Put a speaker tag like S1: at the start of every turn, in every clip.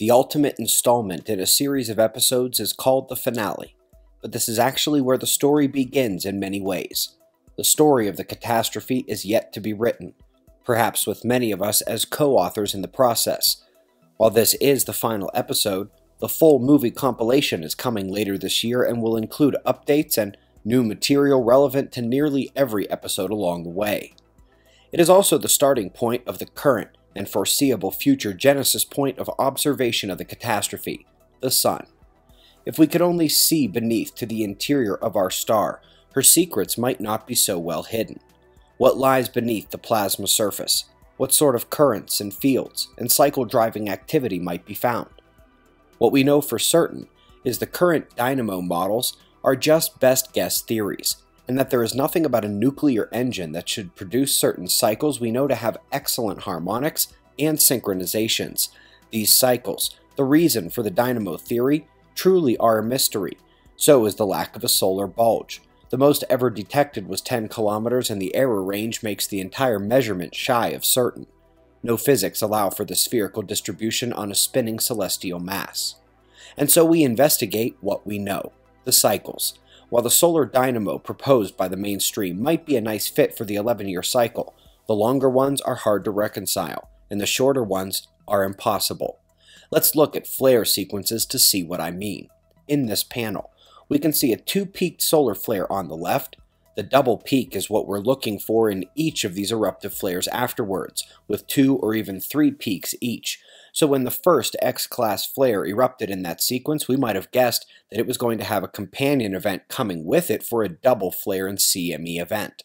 S1: The ultimate installment in a series of episodes is called the finale, but this is actually where the story begins in many ways. The story of the catastrophe is yet to be written, perhaps with many of us as co authors in the process. While this is the final episode, the full movie compilation is coming later this year and will include updates and new material relevant to nearly every episode along the way. It is also the starting point of the current and foreseeable future genesis point of observation of the catastrophe, the Sun. If we could only see beneath to the interior of our star, her secrets might not be so well hidden. What lies beneath the plasma surface? What sort of currents and fields and cycle driving activity might be found? What we know for certain is the current dynamo models are just best guess theories, and that there is nothing about a nuclear engine that should produce certain cycles we know to have excellent harmonics and synchronizations. These cycles, the reason for the dynamo theory, truly are a mystery. So is the lack of a solar bulge. The most ever detected was 10 kilometers, and the error range makes the entire measurement shy of certain. No physics allow for the spherical distribution on a spinning celestial mass. And so we investigate what we know the cycles. While the solar dynamo proposed by the mainstream might be a nice fit for the 11 year cycle, the longer ones are hard to reconcile, and the shorter ones are impossible. Let's look at flare sequences to see what I mean. In this panel, we can see a two-peaked solar flare on the left. The double peak is what we're looking for in each of these eruptive flares afterwards, with two or even three peaks each, so when the first X-class flare erupted in that sequence, we might have guessed that it was going to have a companion event coming with it for a double flare and CME event.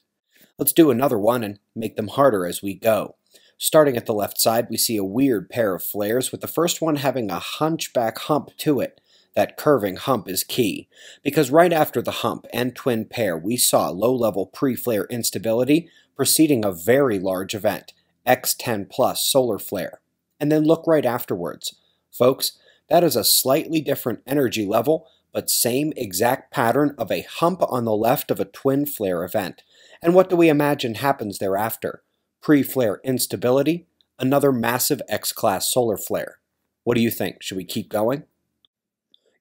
S1: Let's do another one and make them harder as we go. Starting at the left side, we see a weird pair of flares, with the first one having a hunchback hump to it. That curving hump is key, because right after the hump and twin pair, we saw low-level pre-flare instability preceding a very large event, X10 plus solar flare and then look right afterwards. Folks, that is a slightly different energy level, but same exact pattern of a hump on the left of a twin flare event. And what do we imagine happens thereafter? Pre-flare instability, another massive X-class solar flare. What do you think? Should we keep going?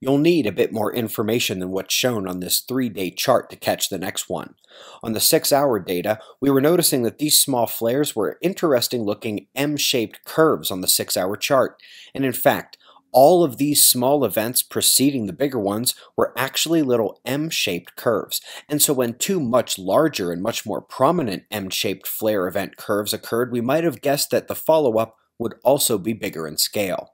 S1: You'll need a bit more information than what's shown on this three-day chart to catch the next one. On the six-hour data, we were noticing that these small flares were interesting-looking M-shaped curves on the six-hour chart, and in fact, all of these small events preceding the bigger ones were actually little M-shaped curves, and so when two much larger and much more prominent M-shaped flare event curves occurred, we might have guessed that the follow-up would also be bigger in scale.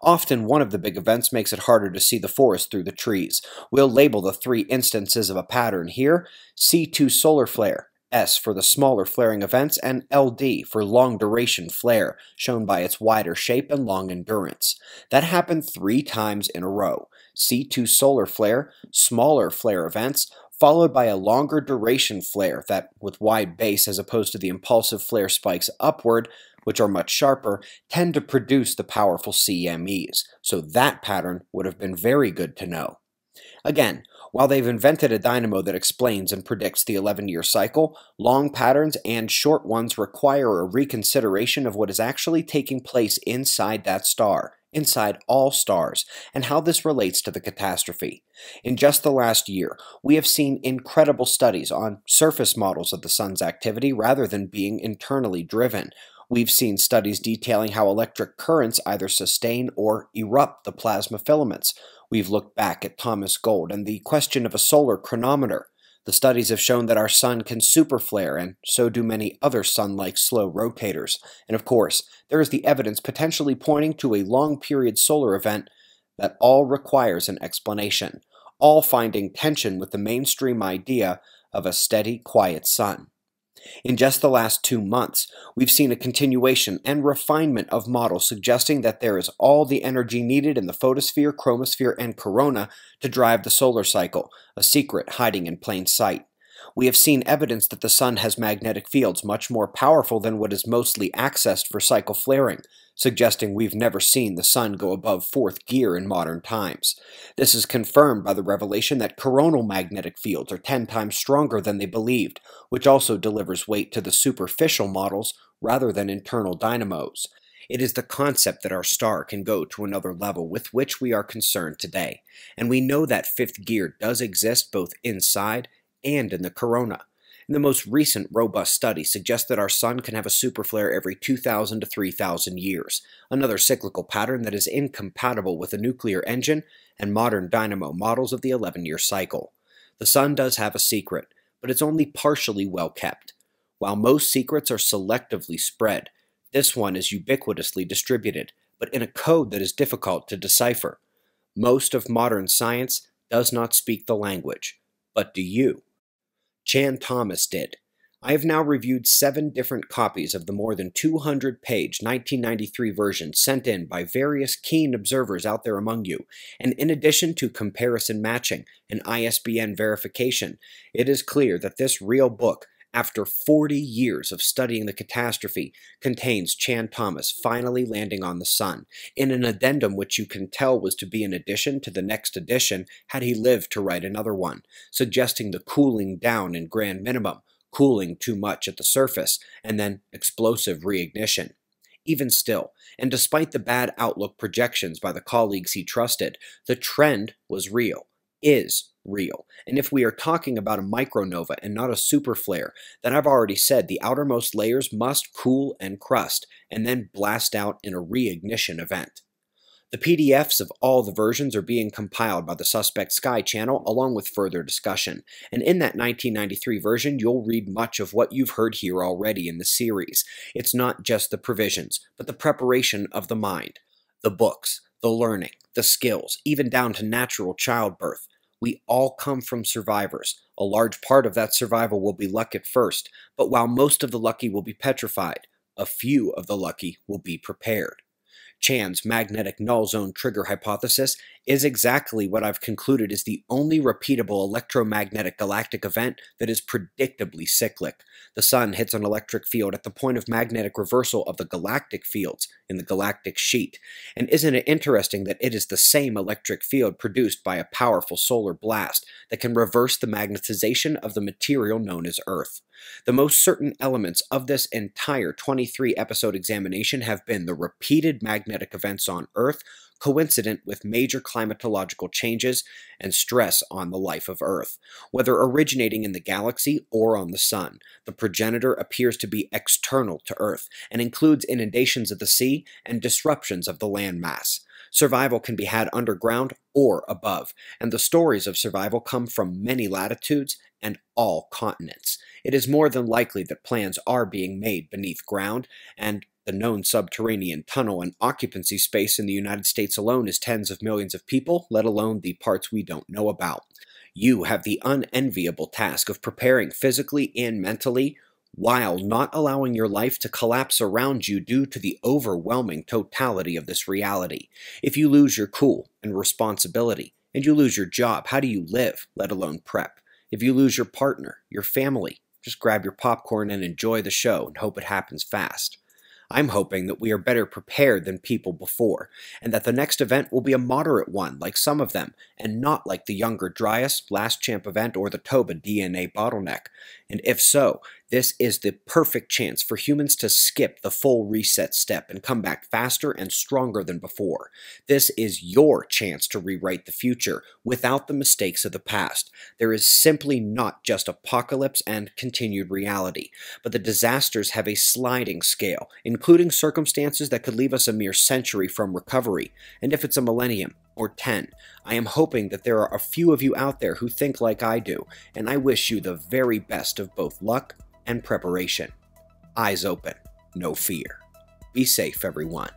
S1: Often one of the big events makes it harder to see the forest through the trees. We'll label the three instances of a pattern here, C2 solar flare, S for the smaller flaring events, and LD for long duration flare, shown by its wider shape and long endurance. That happened three times in a row. C2 solar flare, smaller flare events, followed by a longer duration flare that, with wide base as opposed to the impulsive flare spikes upward, which are much sharper, tend to produce the powerful CMEs, so that pattern would have been very good to know. Again, while they've invented a dynamo that explains and predicts the 11-year cycle, long patterns and short ones require a reconsideration of what is actually taking place inside that star, inside all stars, and how this relates to the catastrophe. In just the last year, we have seen incredible studies on surface models of the sun's activity rather than being internally driven, We've seen studies detailing how electric currents either sustain or erupt the plasma filaments. We've looked back at Thomas Gold and the question of a solar chronometer. The studies have shown that our sun can superflare, and so do many other sun-like slow rotators. And of course, there is the evidence potentially pointing to a long-period solar event that all requires an explanation, all finding tension with the mainstream idea of a steady, quiet sun. In just the last two months, we've seen a continuation and refinement of models suggesting that there is all the energy needed in the photosphere, chromosphere, and corona to drive the solar cycle, a secret hiding in plain sight. We have seen evidence that the Sun has magnetic fields much more powerful than what is mostly accessed for cycle flaring, suggesting we've never seen the Sun go above fourth gear in modern times. This is confirmed by the revelation that coronal magnetic fields are 10 times stronger than they believed, which also delivers weight to the superficial models rather than internal dynamos. It is the concept that our star can go to another level with which we are concerned today, and we know that fifth gear does exist both inside and in the corona. The most recent robust study suggests that our sun can have a superflare every 2,000 to 3,000 years, another cyclical pattern that is incompatible with a nuclear engine and modern dynamo models of the 11 year cycle. The sun does have a secret, but it's only partially well kept. While most secrets are selectively spread, this one is ubiquitously distributed, but in a code that is difficult to decipher. Most of modern science does not speak the language, but do you? Chan Thomas did. I have now reviewed seven different copies of the more than 200 page 1993 version sent in by various keen observers out there among you, and in addition to comparison matching and ISBN verification, it is clear that this real book after 40 years of studying the catastrophe, contains Chan Thomas finally landing on the sun, in an addendum which you can tell was to be an addition to the next edition had he lived to write another one, suggesting the cooling down in grand minimum, cooling too much at the surface, and then explosive reignition. Even still, and despite the bad outlook projections by the colleagues he trusted, the trend was real, is real. And if we are talking about a micronova and not a superflare, then I've already said the outermost layers must cool and crust, and then blast out in a reignition event. The PDFs of all the versions are being compiled by the Suspect Sky channel along with further discussion, and in that 1993 version you'll read much of what you've heard here already in the series. It's not just the provisions, but the preparation of the mind, the books, the learning, the skills, even down to natural childbirth, we all come from survivors. A large part of that survival will be luck at first, but while most of the lucky will be petrified, a few of the lucky will be prepared. Chan's magnetic null zone trigger hypothesis is exactly what I've concluded is the only repeatable electromagnetic galactic event that is predictably cyclic. The Sun hits an electric field at the point of magnetic reversal of the galactic fields in the galactic sheet. And isn't it interesting that it is the same electric field produced by a powerful solar blast that can reverse the magnetization of the material known as Earth? The most certain elements of this entire 23 episode examination have been the repeated magnetic events on Earth coincident with major climatological changes and stress on the life of Earth. Whether originating in the galaxy or on the Sun, the progenitor appears to be external to Earth and includes inundations of the sea and disruptions of the landmass. Survival can be had underground or above, and the stories of survival come from many latitudes and all continents. It is more than likely that plans are being made beneath ground, and the known subterranean tunnel and occupancy space in the United States alone is tens of millions of people, let alone the parts we don't know about. You have the unenviable task of preparing physically and mentally while not allowing your life to collapse around you due to the overwhelming totality of this reality. If you lose your cool and responsibility, and you lose your job, how do you live, let alone prep? If you lose your partner, your family, just grab your popcorn and enjoy the show and hope it happens fast. I'm hoping that we are better prepared than people before, and that the next event will be a moderate one like some of them, and not like the younger Dryas, Laschamp event, or the Toba DNA bottleneck. And if so, this is the perfect chance for humans to skip the full reset step and come back faster and stronger than before. This is your chance to rewrite the future without the mistakes of the past. There is simply not just apocalypse and continued reality, but the disasters have a sliding scale, including circumstances that could leave us a mere century from recovery. And if it's a millennium, or 10. I am hoping that there are a few of you out there who think like I do, and I wish you the very best of both luck and preparation. Eyes open, no fear. Be safe, everyone.